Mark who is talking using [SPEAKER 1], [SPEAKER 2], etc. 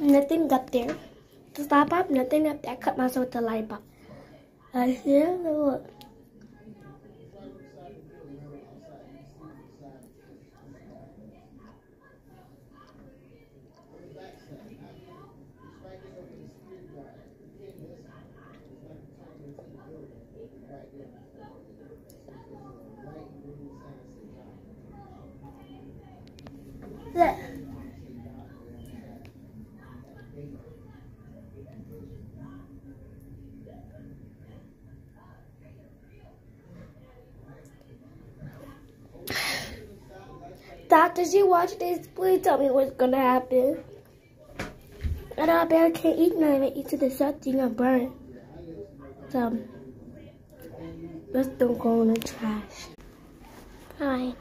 [SPEAKER 1] Nothing up there. The stop up, nothing up there. I cut myself with the light bulb. I see look. Look. Doctor, you watch this? Please tell me what's gonna happen. I know I better can't eat none of it. To the something and burn. So, let's don't go in the trash. Bye.